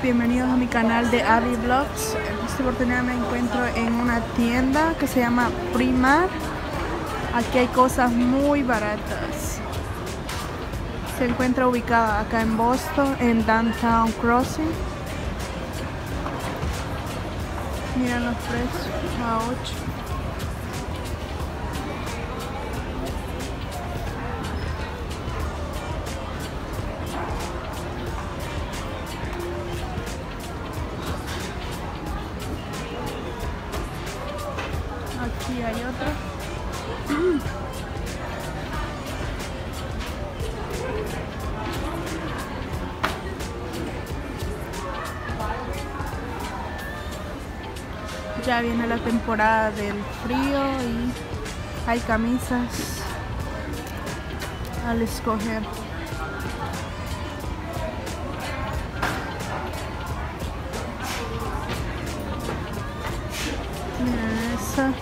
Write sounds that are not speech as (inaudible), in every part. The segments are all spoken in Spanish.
bienvenidos a mi canal de Abby Vlogs. En esta oportunidad me encuentro en una tienda que se llama Primar. Aquí hay cosas muy baratas. Se encuentra ubicada acá en Boston, en Downtown Crossing. Miren los precios a 8. Aquí hay otro. (clears throat) Ya viene la temporada del frío y hay camisas al escoger. Esa.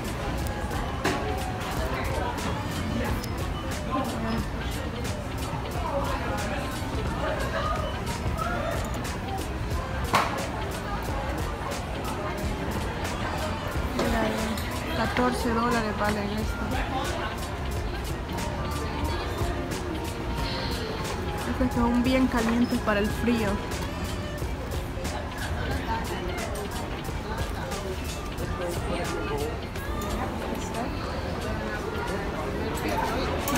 14 dólares valen esto. Estos son bien calientes para el frío.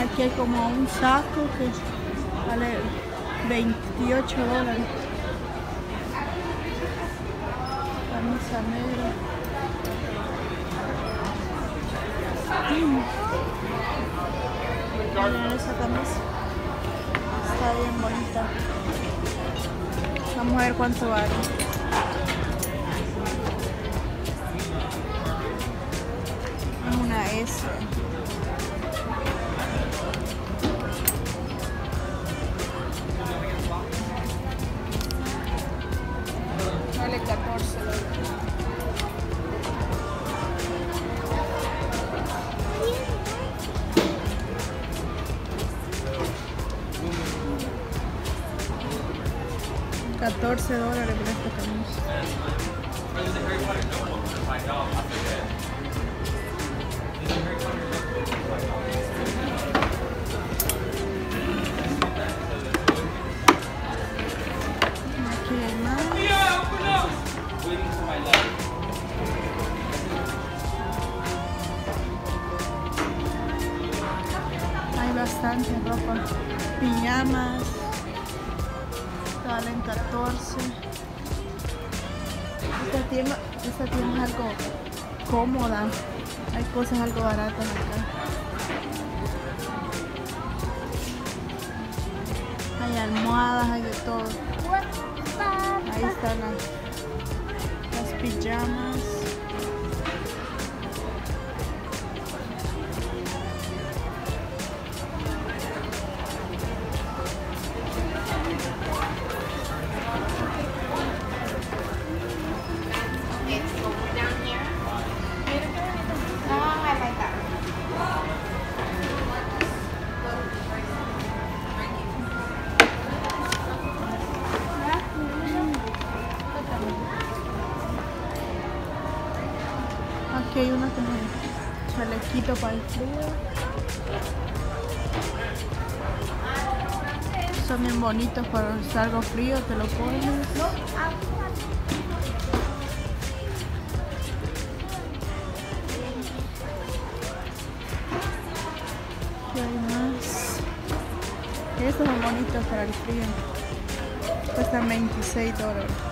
Aquí hay como un saco que vale 28 dólares. Camisa negra. Camisa. Está bien bonita. Vamos a ver cuánto vale. Las Bien bonitos para si algo frío, te lo pones. Aquí hay más. Estos son bonitos para el frío. Cuestan 26 dólares.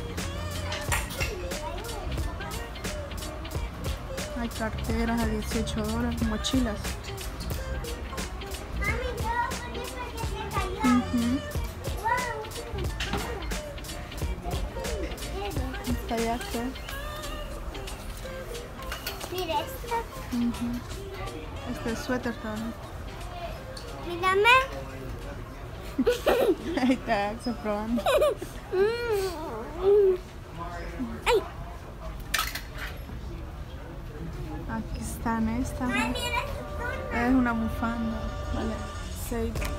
carteras a 18 dólares, mochilas. Se. Wow. Esta jacket. Mira esto. Ujú. Este es suéter también. Mírame. (laughs) Ahí está Axel probando. Mm. Ay, Estas. ay, mira esto. Es una bufanda. Vale, 6 dólares.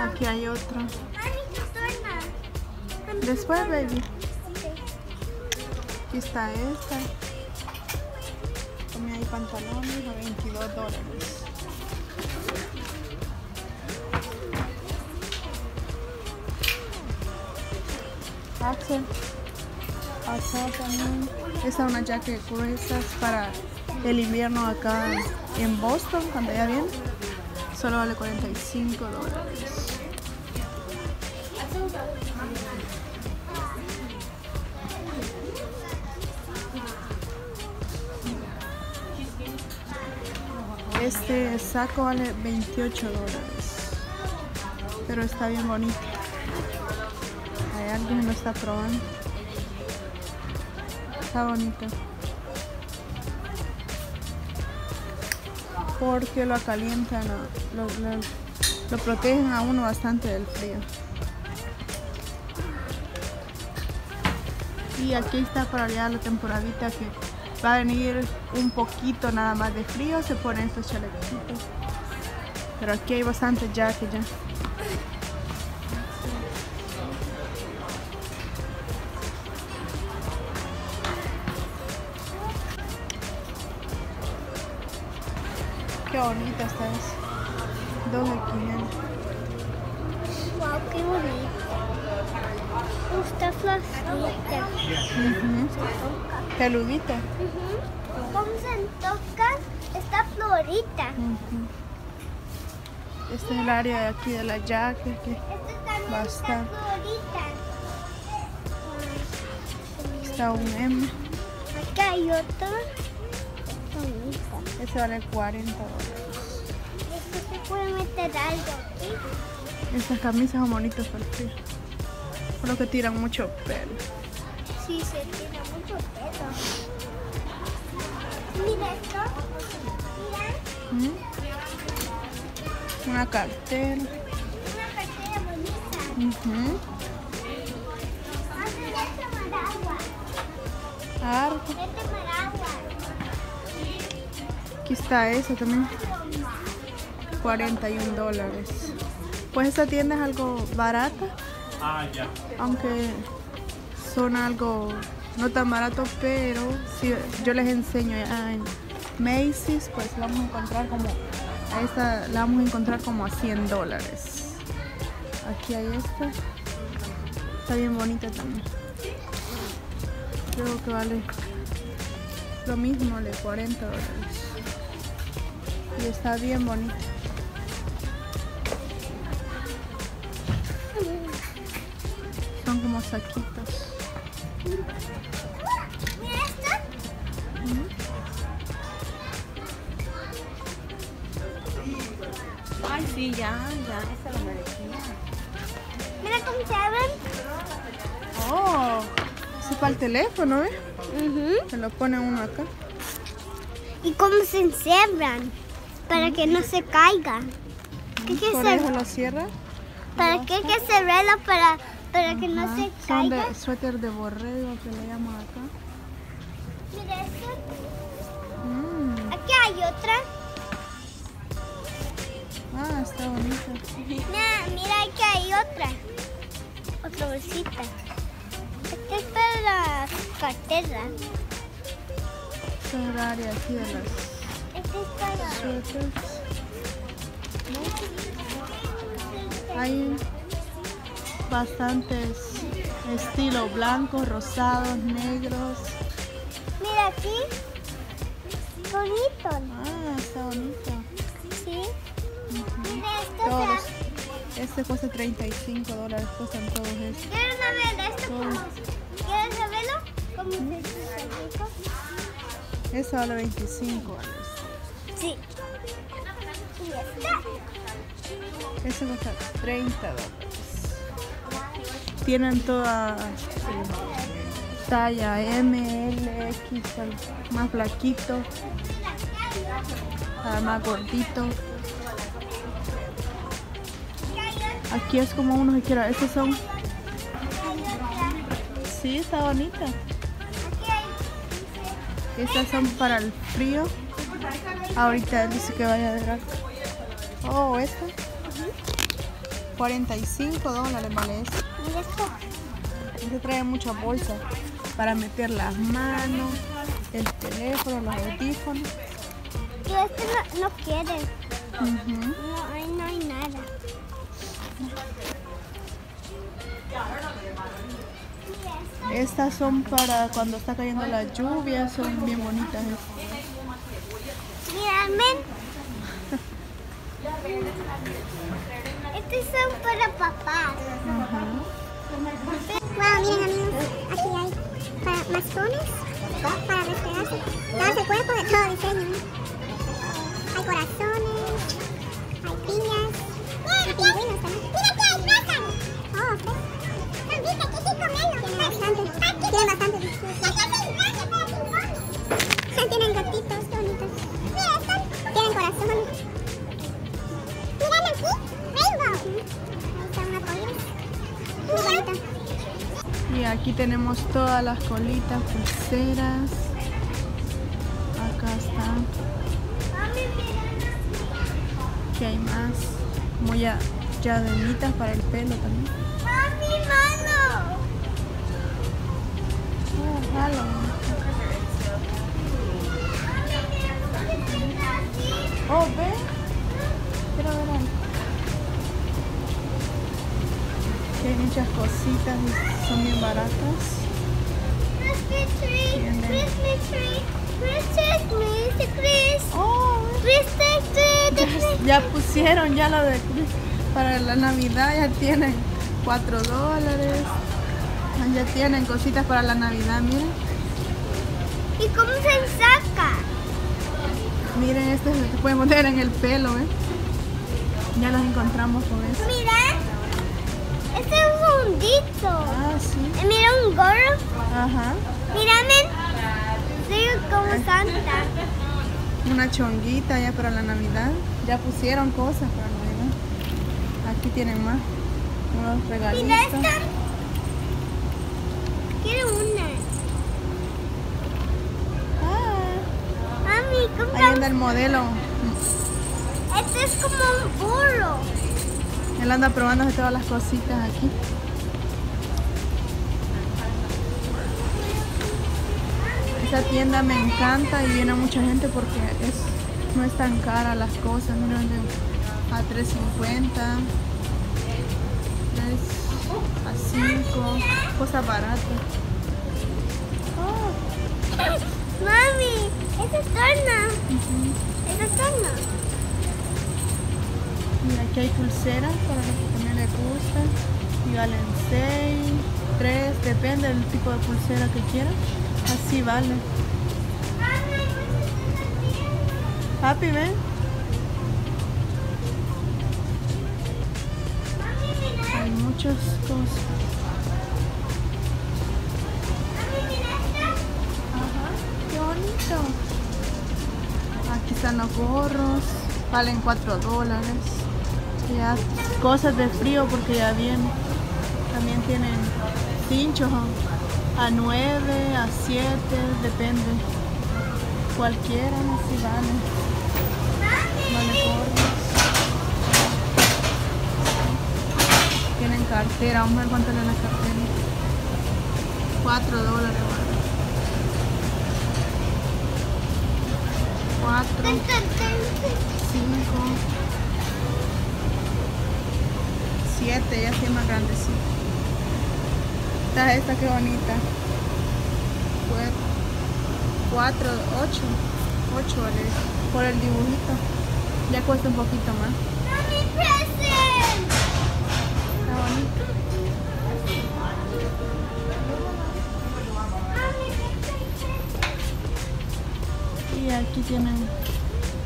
Aquí hay otra. Después, baby. Aquí está esta. También hay pantalones a 22 dólares. Axel. Acá también. Esta es una jacket gruesa es para el invierno acá en Boston, cuando ya viene. Solo vale 45 dólares. Este saco vale 28 dólares. Pero está bien bonito. Hay alguien lo está probando. Está bonito. Porque lo calientan, lo, lo- protegen a uno bastante del frío. Y aquí está para ya la temporadita que va a venir un poquito nada más de frío, se ponen estos chalequitos. Pero aquí hay bastante jacket ya. Qué bonita está esa. Dos de 500. Wow, qué bonito. Está florita. Ujú. Peludita. Ujú. ¿Cómo se toca? Está florita. Ujú. Este es el área de aquí de la que Esta también Basta. está florita. está un M. Aquí hay otra. Bonita. Ese vale 40 dólares. Esto se puede meter algo aquí. Estas camisas son bonitas para frío. Solo que tiran mucho pelo. Sí, se tira mucho pelo. Mira esto. Mira. ¿Mm? Una cartera. Una cartera bonita. Hace este paraguas. Arco. Aquí está esa también. 41 dólares. Pues esta tienda es algo barata, Ah, ya. aunque son algo no tan barato, pero si yo les enseño en Macy's, pues la vamos a encontrar como a esta la vamos a encontrar como a 100 dólares. Aquí hay esta. Está bien bonita también. Creo que vale lo mismo, de 40 dólares. Y está bien bonita. Son como saquitos. Mira esto. Ay, sí, ya, ya, esa lo merecía. Mira cómo se abren. Oh, es para el teléfono, ¿eh? Se lo pone uno acá. Y cómo se encierran. Para que no se caigan. ¿Qué que Por se- eso lo cierra. ¿Para qué que cerrarlo? Para, para que no se Son caiga. de suéter de borrego que le llaman acá. Mira esto. Mm, Aquí hay otra. Ah, está bonita. Mira, mira, aquí hay otra. Otra bolsita. Esta es para las carteras. Esta es el área aquí de las. Suéteres. Hay bastantes estilos blancos, rosados, negros. Mira aquí. Bonito. Ah, está bonito. ¿Sí? Mira esto. Todos. Este cuesta 35 dólares, cuestan todos estos. ¿Quieres saber esto? ¿Quieres saberlo? ¿Cómo se? Este vale 25 dólares. Sí. Y esta. Este cuesta 30 dólares. Tienen toda talla M, L, X, más flaquito, más gordito. Aquí es como uno que quiera. Estos son. Sí, está bonita. Estas son para el frío. Ahorita dice que vaya a ver. Oh, esta. 45 dólares vale esta. Mira. Este trae mucha bolsa para meter las manos, el teléfono, los audífonos. Yo este no, no quiere. No, ahí no hay nada. Estas son para cuando está cayendo la lluvia, son bien bonitas. Mira, men. Estos son para papás. Ajá. Wow, miren amigos, aquí hay para mastones, para despegarse, darse el cuerpo de todo diseño. Hay corazones, todas las colitas, pulseras. Acá están. Aquí hay más. Como ya, llavenitas para el pelo también. ¡Mami, mano! Oh. Oh, ve. Quiero ver algo. Aquí hay muchas cositas y son bien baratas. Chris, Oh, ya, pusieron ya lo de para la Navidad, ya tienen 4 dólares. Ah, Ya tienen cositas para la Navidad, miren. ¿Y cómo se saca? Miren, este se puede poner en el pelo, ¿eh? Ya los encontramos con eso. Mira, este es un fundito. Ah, sí. Mira un gorro. Ajá. Mira, men. Soy como Santa. Una chonguita ya para la Navidad. Ya pusieron cosas para la Navidad. Aquí tienen más. Unos Mira regalitos. esta. Quiero una. Ah, Mami, ¿cómo ahí anda el modelo. Este es como un burro. Él anda probándose todas las cositas aquí. Esta tienda me encanta y viene mucha gente porque es, no es tan cara las cosas. Miren, de- a 3.50, 3 a 5, cosas baratas. Oh, Mami, esa es torna. Esa es torna. Mira, aquí hay pulseras para los que también les gustan. Y valen 6, 3, depende del tipo de pulsera que quieran. Así vale. Happy, ven. Hay muchas cosas. Aquí están los gorros, valen 4 dólares. Ya cosas de frío porque ya vienen. También tienen pinchos a 9, a 7, depende. Cualquiera, así vale. Vale gorros. Tienen cartera, vamos a ver cuánto le la cartera. 4 dólares, vale. 4, 5, 7, ya sí es más grandecita. Esta, esta qué bonita. 4, 8, 8 vale. Por el dibujito. Ya cuesta un poquito más. Mami, present. Está bonito. Y aquí tienen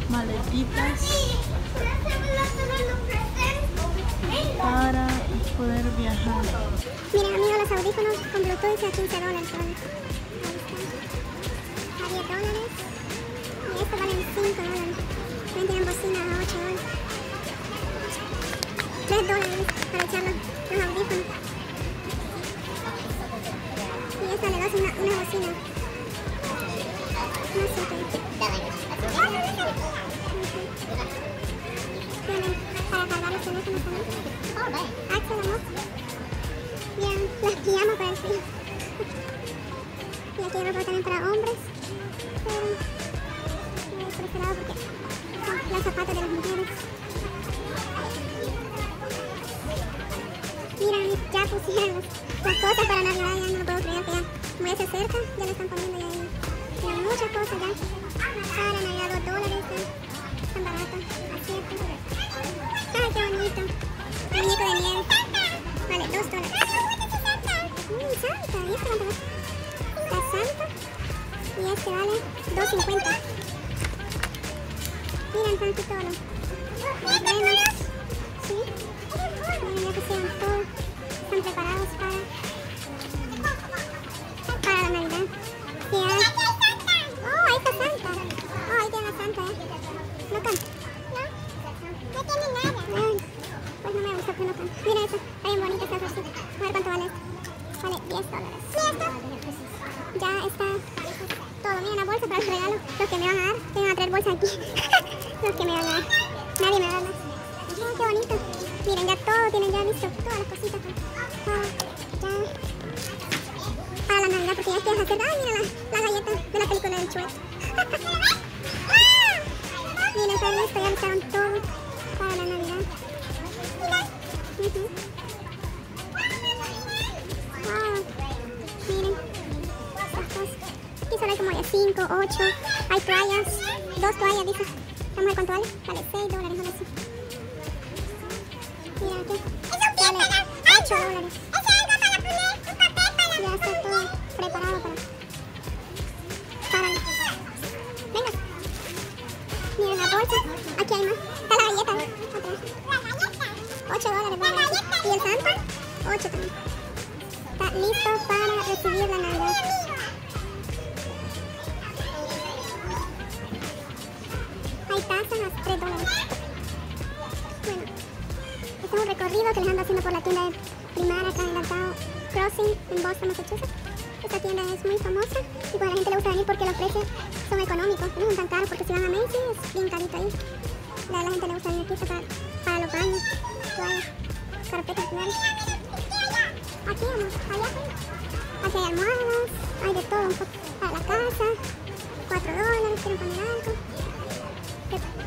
maletitas para poder viajar. Miren amigos, los audífonos con Bluetooth a 15 dólares. está. A 10 dólares. Y estos valen 5 dólares. También tienen bocina a 8 dólares. 3 dólares para echar los, los audífonos. Y esta le das una, una bocina. No sé qué. Para cargar los teléfonos también. Axel, amor. Bien, las pijamas para el frío. Y aquí hay ropa también para hombres. Pero voy por porque son los zapatos de las mujeres. Mira, ya pusieron las, las cosas para Navidad, ya no lo puedo creer que ya muy se acerca, ya le están poniendo ya ahí. Muchas cosas ya. Para Navidad, dos dólares, ya. Están baratas, acierto. Ay, qué bonito. Muñeco de. Vale, dos dólares. Mmm, Santa, ¿y este cuánto vale? La Santa. Y este vale 2.50. Miren, tanto todo. Los renos. Sí. Miren, ya pusieron todo. Están preparados para, para Me gusta que no. Mira esta, está bien bonita esta rosita. A ver cuánto vale. Vale 10 dólares. Ya está todo. Mira una bolsa para el regalo. Los que me van a dar. Tengo a traer bolsa aquí. (laughs) Los que me van a dar. Nadie me va a dar más. Oh, qué bonito. Miren, ya todo. Tienen ya listo. Todas las cositas. Oh, ya. Para la Navidad, porque ya quieres hacer. Ay, mira la, la de la película del Chuet. (laughs) Miren, está listo. Ya listaron todo Solo hay como de 5, 8. Hay toallas. Dos toallas, dice. Vamos a ver cuánto vale. Vale 6 dólares, tienda es muy famosa y pues la gente le gusta venir porque los precios son económicos. No son tan caros porque si van a Macy's es bien carito ahí. La, la gente le gusta venir aquí para, para los baños, toallas, carpetas, toallas. Aquí, amor, allá. Aquí hay almohadas, hay de todo un poco. Para la casa, 4 dólares, quieren poner algo.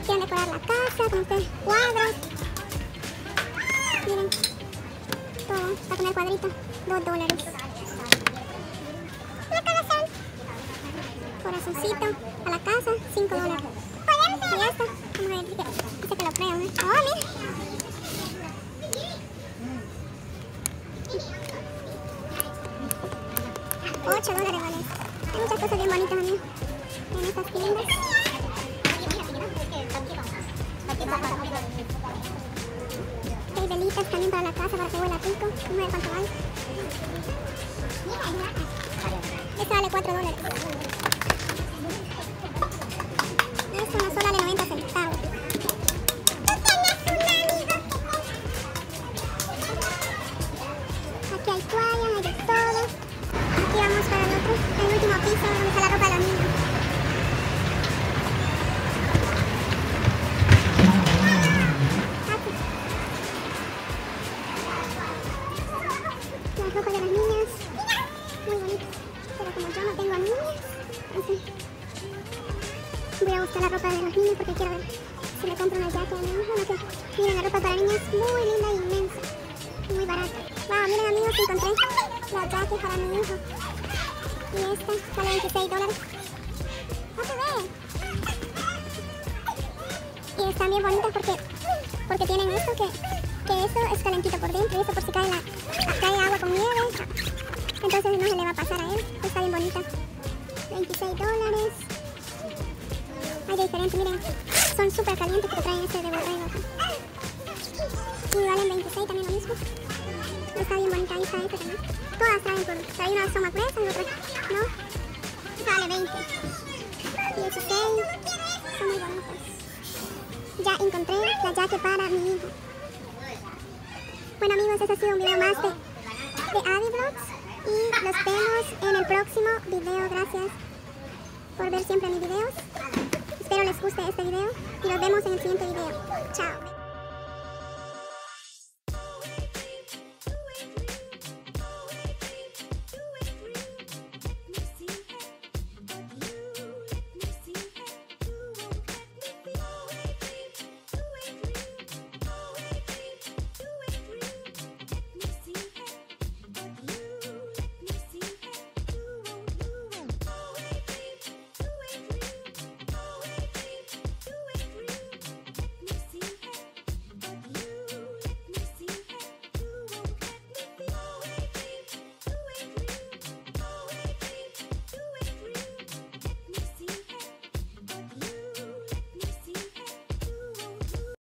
Quieren decorar la casa, con ustedes cuadros. Miren, todo, para poner cuadritos, 2 dólares. Corazoncito, a la casa, 5 dólares. Y dice dice que lo. Oh. Ocho dólares vale. Hay muchas cosas bien bonitas, amigo. En estas tiendas. Hay velitas también para la casa, para que huela rico. Cuánto vale. Vale 4 dólares. 26 dólares. Hay de diferente, miren. Son súper calientes que traen este de borrego. Y valen 26 también lo mismo. Está bien bonita, esta también. Todas traen por... Hay unas son más gruesas y otras no. Esta vale 20. 16. Son muy bonitas. Ya encontré la jacket para mi hijo. Bueno amigos, ese ha sido un video más de, de. Y los vemos en el próximo video. Gracias por ver siempre mis videos. Espero les guste este video y nos vemos en el siguiente video. Chao.